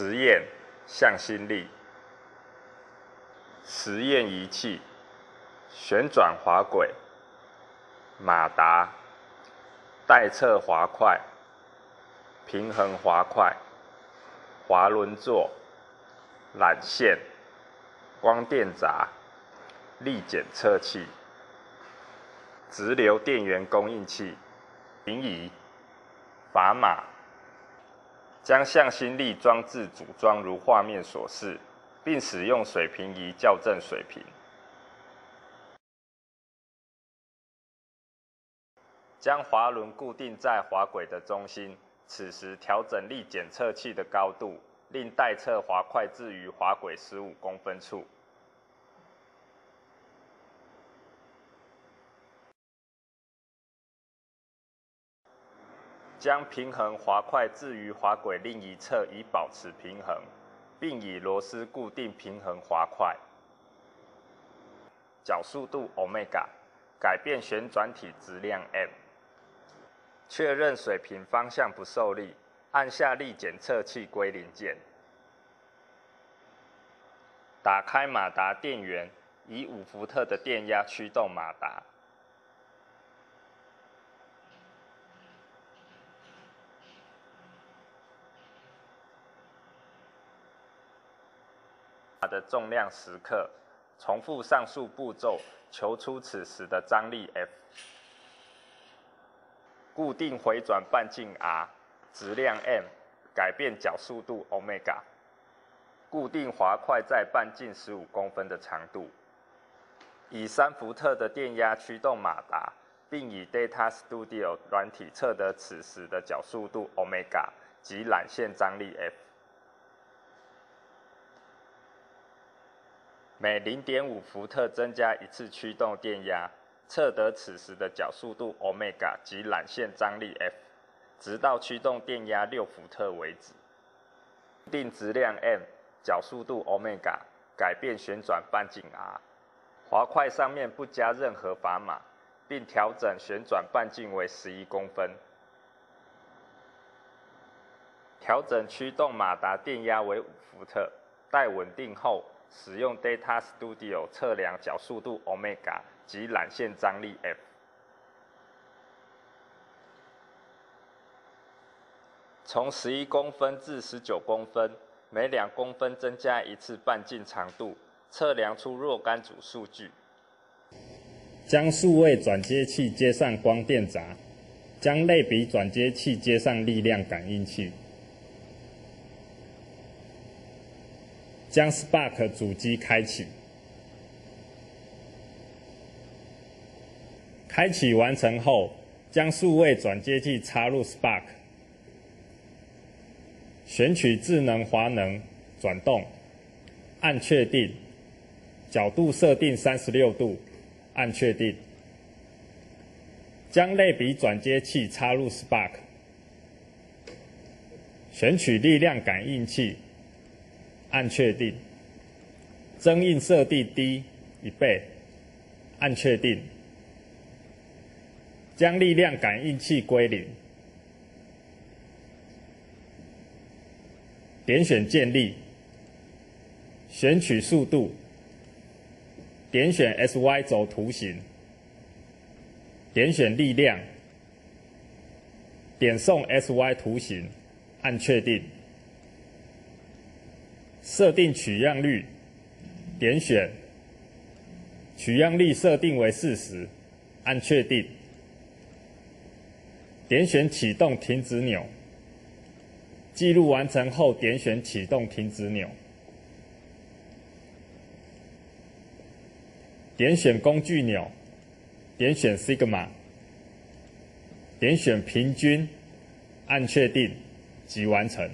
实验向心力，实验仪器，旋转滑轨，马达，待测滑块，平衡滑块，滑轮座，缆线，光电闸，力检测器，直流电源供应器，平移，砝码。将向心力装置组装如画面所示，并使用水平仪校正水平。将滑轮固定在滑轨的中心，此时调整力检测器的高度，令待测滑块置于滑轨十五公分处。将平衡滑块置于滑轨另一侧，以保持平衡，并以螺丝固定平衡滑块。角速度 omega，改变旋转体质量 m。确认水平方向不受力，按下力检测器归零键。打开马达电源，以五伏特的电压驱动马达。的重量十克，重复上述步骤，求出此时的张力 F。固定回转半径 r，质量 m，改变角速度 omega。固定滑块在半径十五公分的长度。以三伏特的电压驱动马达，并以 Data Studio 软体测得此时的角速度 omega 及缆线张力 F。每零点五伏特增加一次驱动电压，测得此时的角速度 omega 及缆线张力 F，直到驱动电压六伏特为止。定质量 m，角速度 omega，改变旋转半径 r。滑块上面不加任何砝码，并调整旋转半径为十一公分。调整驱动马达电压为五伏特，待稳定后。使用 Data Studio 测量角速度 omega 及缆线张力 F。从十一公分至十九公分，每两公分增加一次半径长度，测量出若干组数据。将数位转接器接上光电闸，将类比转接器接上力量感应器。将 Spark 主机开启，开启完成后，将数位转接器插入 Spark，选取智能滑能转动，按确定，角度设定三十六度，按确定，将类比转接器插入 Spark，选取力量感应器。按确定，增印设定低一倍，按确定，将力量感应器归零，点选建立，选取速度，点选 S Y 轴图形，点选力量，点送 S Y 图形，按确定。设定取样率，点选取样率设定为四十，按确定。点选启动停止钮，记录完成后点选启动停止钮。点选工具钮，点选 Sigma，点选平均，按确定即完成。